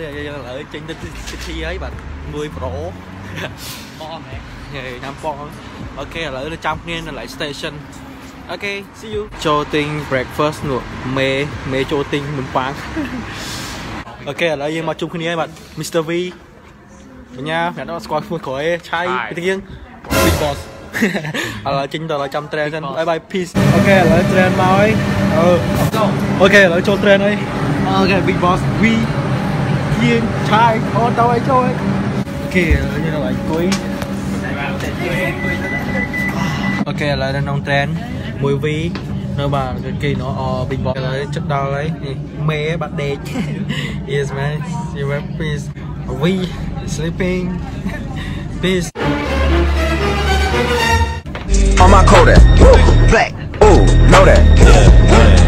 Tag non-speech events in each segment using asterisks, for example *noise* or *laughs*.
នេះយើងឥឡូវចេញទៅពិធីហើយបាទមួយប្រូបងហ៎ហេញ៉ាំប៉ងអូខេឥឡូវទៅចាំគ្នានៅ light station អូខេ see you ចូលទិញ breakfast នោះមេមេចូលទិញនំប៉័ងអូខេឥឡូវយើងមកជួបគ្នាហើយបាទ Mr V បញ្ញាអ្នកដល់ស្គាល់ឈ្មោះក្រោយឯងឆៃពីទៀង Big Boss ឥឡូវចេញទៅឥឡូវចាំ train សិន bye bye peace អូខេឥឡូវ train មកហើយអឺអូខេឥឡូវចូល train ហើយអូខេ Big Boss V ទៀងឆៃអូទៅឲ្យចូលហើយអូខេឥឡូវយើងដល់អង្គុយអូខេឥឡូវនៅក្នុង trend មួយ V នៅបាទគេណោអ big box ឥឡូវចិត្តដល់ហើយនេះមេបាត់ដេក Yes man you have please V sleeping peace on my Kodak. Black. Ooh, know that.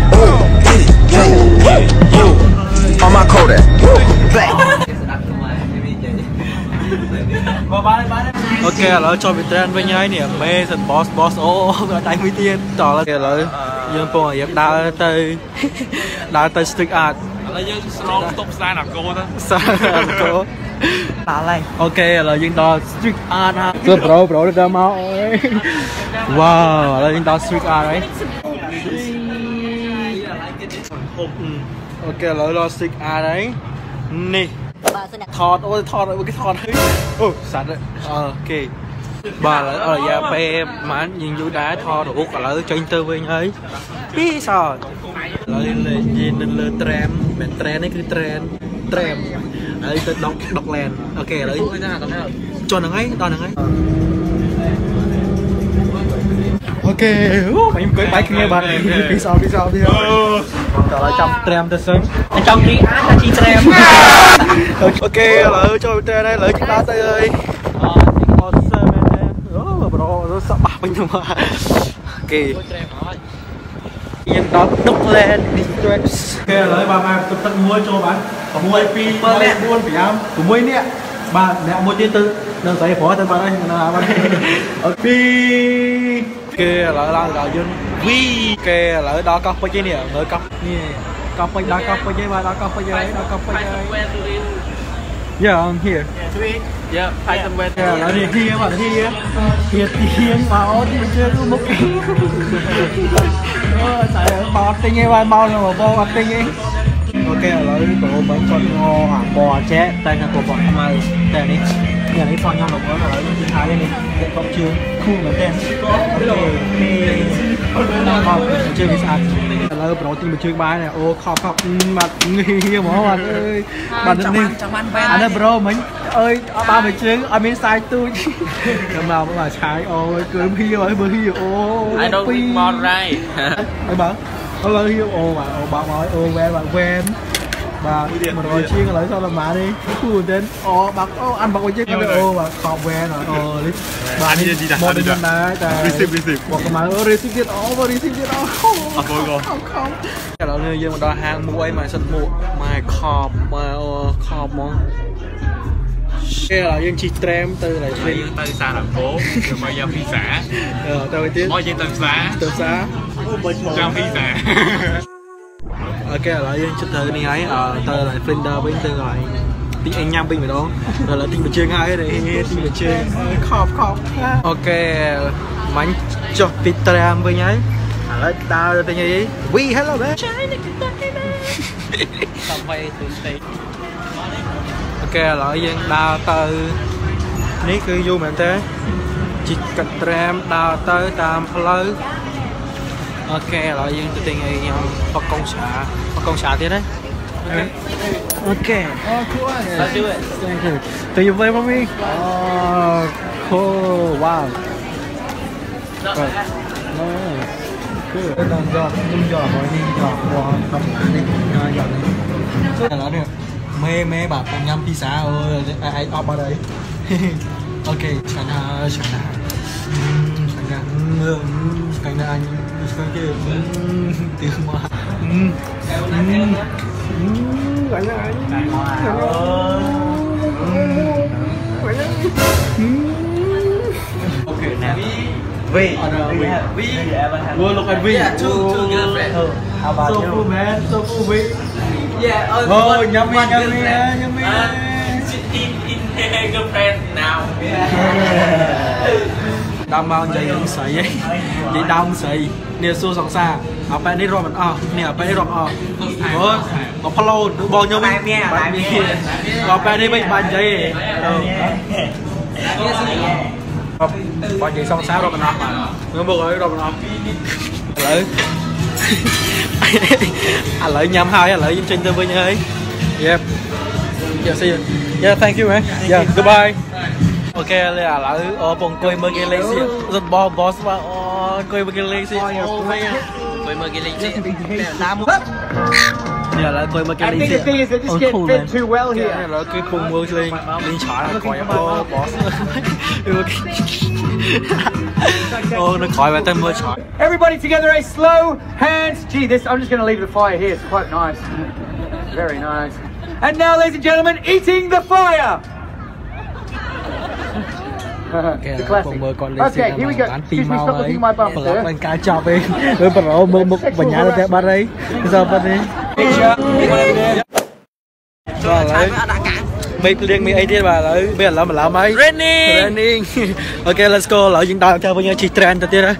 ឥឡូវចូលពី trend វិញហើយនេះមេសិន boss boss អូវាដៃមួយទៀតតឥឡូវឥឡូវយើងពងរៀបដើរទៅដើរទៅ street art ឥឡូវយើងស្រងតុបស្ដានអាកោទៅសាអង្គរដល់ហើយអូខេឥឡូវយើងដល់ street art ហើយសួរ bro bro ដល់មកអូយវ៉ាវឥឡូវយើងដល់ street art ហើយអូខេឥឡូវដល់ street art ហើយនេះថតអូថតអូគេថតហើយអូសាត់អូខេ បាទឥឡូវអររយៈពេលប្រហែលយើងយូរដែរថតរូបឥឡូវចេញទៅវិញហើយពីសោតឥឡូវលេងយាននៅលើ tram មិន tram នេះគឺ tram tram ហើយទៅដកដក land អូខេឥឡូវចុះហ្នឹងហើយដល់ហ្នឹងហើយអូខេអូខ្ញុំអង្គុយបាយគ្នាបាទពីសោពីសោទៀតដល់ហើយចាំ tram ទៅសិនចង់ទីអាចជីត្រែមអូខេឥឡូវចូលទៅហើយឥឡូវជិះដល់ទៅហើយអអត់សើមែនទេអូប្រូសក់បាស់វិញទៅមកអូខេត្រែមហើយយើងដល់ Dockland District គេឥឡូវបាទមកទឹកទឹកមួយចូលបាទ6 2 3 4 5 6នាក់បាទអ្នកមួយទៀតទៅនៅស្រីប្រុសទៅបាទហើយនៅបាទអូពីគេឥឡូវឡើងដល់យន្ត V គេឥឡូវដល់កោះពេជ្រនេះមើលកោះនេះកោះពេជ្រដល់កោះពេជ្រហើយបាទដល់កោះពេជ្រហើយដល់កោះពេជ្រហើយ Yeah I'm here យ៉ា ផៃសំវេតឥឡូវនេះហៀបាទហៀហៀទៀងមកអូនមកជឿមុខអូតែមកទិញឯងបាទមកនឹងបងអត់ទិញឯងអូខេឥឡូវបងបងគាត់ងអាបអចេះតែនៅគាត់ខ្មៅតែនេះយ៉ាងនេះផងខ្ញុំលោកឥឡូវគឺថានេះគេគាត់ជឿគូមែនទេអូខេមកជឿនេះស្អាត ឥឡូវប្រូទីមកជឿបាយអូខប់ខប់បាត់ងីហ្មងបាទអើយបាទនេះចាំបានបែនអានេះប្រូមិញអើយអត់បានមកជើងអត់មានសាយទូចខ្ញុំមកមកឆាយអូយគឺហៀវហើយមើលហៀវអូ I don't think about right ហើយបើឥឡូវហៀវអូបាទអូបាក់មកអូវ៉ែនបាទវ៉ែន បាទ100ជាងឥឡូវសល់ប្រហែលនេះគូទេអូបាក់អូអានបាក់វិញគេអូបាទខប់វ៉ែនអូលីបាទនេះមកដល់ដែរតែ receive receive មកកម្លាំងអូ receive ទៀតអូ receive ទៀតអូអត់បងខំខំឥឡូវនេះយើងមកដល់ហាងមួយមកសិតមួកមកខប់មកអូខប់ហ្មងគេឥឡូវយើងជិះ tram ទៅឡើយឥឡូវយើងទៅសារអកោដើម្បីយកវីសាអឺទៅទៀតមកយើងទៅផ្សារទៅផ្សារចាំវីសា អូខេឥឡូវយើងជិះទៅនេះហើយអឺទៅឡើយ Flinder វិញទៅឡើយទីអញញ៉ាំវិញម្ដងឥឡូវទីមួយជើងហើយទីមួយជើងខប់ខប់អូខេមាញ់ចុះពី tram វិញហើយឥឡូវដើរទៅវិញអី We hello man ដើម្បីទៅ stay អូខេឥឡូវយើងដើរទៅនេះគឺយូរមែនទេជីកកាត់ត្រាមដើរទៅតាមផ្លូវ អូខេឥឡូវយើងទៅទិញអីញ៉ាំបកកងឆាបកកងឆាទៀតហើយអូខេ Oh cool Let's do it Thank you Thank you very much me Oh cool wow Right. Nice Good ដល់យកខ្ញុំយកមកនេះយកមកកំនេះយកនេះឥឡូវនេះមេមេបាទ kayaknya anjing terus kayak di rumah kayaknya anjing Okay, now we, we, we, we look at we. Yeah, two, two girlfriends. Oh, how about so you? So cool, man. So cool, we. Yeah. Uh, oh, one, yummy, one yummy, yummy. Uh, in, in, *laughs* in girlfriend now. Yeah. ដើមមកនិយាយរឿងស្រីឯងនិយាយដើមស្រីនេះសួរសង្សារអាប៉ែនេះរាប់មិនអស់នេះអាប៉ែនេះរាប់អស់អូមកផ្លូតបងខ្ញុំវិញបាច់មានអាប៉ែនេះវិញបាច់និយាយទេបងនិយាយសង្សាររាប់មិនអស់បាទខ្ញុំមកឲ្យរាប់មិនអស់ឥឡូវឥឡូវញ៉ាំហើយឥឡូវយើងចេញទៅវិញហើយ Yep Yeah see you Yeah thank you man Yeah goodbye អូខេឥឡូវអូពងអង្គុយមើលគេលេងសៀរត់បប boss បាទអូអង្គុយមើលគេលេងសៀអូវិញ Quay mơ cái linh chị. Đám នេះឥឡូវអង្គុយមើលគេ I លេង think សៀ the thing is they just get fed too well ឥ here. ឡូវគឺពងមើលលេងលេងឆាយអង្គុយអូ boss អូនៅក្រោយមកតែមើលឆាយ Everybody together, a slow hands. Gee, this I'm just going to leave the fire here. It's quite nice. Very nice. And now, ladies and gentlemen, eating the fire. The ពង classic. មើលគាត់លេងសៀ Okay, here we go. បាន2 Excuse me, ម៉ោង stop ហើយ looking at my bum, ប្រឡប់ sir. នឹងការចាប់ឯងមើលប្រឡប់មើលមុខបញ្ញាទៅផ្ទះបាត់ហើយសោះបាត់នេះបាទឥឡូវមេឃលៀងមានអីទៀតបាទឥឡូវមានអារម្មណ៍អារម្មណ៍ហើយ Raining. Raining អូខេ let's go ឥឡូវយើងដើរទៅវិញហើយជិះ trend ទៅទៀតហើយ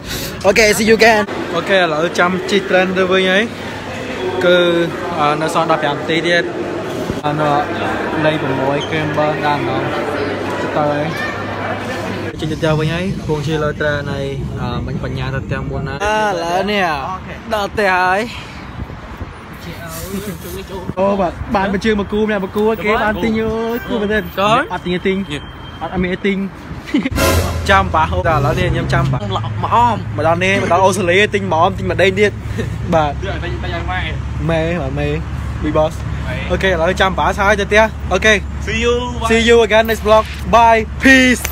អូខេ see you again អូខេឥឡូវចាំជិះ trend ទៅវិញហើយគឺអឺនៅសល់15នាទីទៀតអឺលេខ6 camber ដល់ណងទៅហើយ ជិះទៅផ្ទះវិញហើយពងជិះលើ trend ហើយអឺមិញបញ្ញាទៅផ្ទះមុនណាឥឡូវនេះដល់ផ្ទះហើយអូបាទបានបញ្ជើមកគូម្នាក់មកគូគេបានទិញអើយគូមែនទេអត់ទិញទិញអត់អត់មានអីទិញចាំប៉ះដល់ឥឡូវនេះខ្ញុំចាំប៉ះ Mà om. មកដល់នេះមកដល់អូស្ត្រាលីទិញម៉ោមទិញម្ដេងទៀតបាទ Bây bây giờ mai. មេបាទមេ Big Boss អូខេឥឡូវចាំប៉ាសហើយទៅផ្ទះអូខេ See you. see you again next vlog bye peace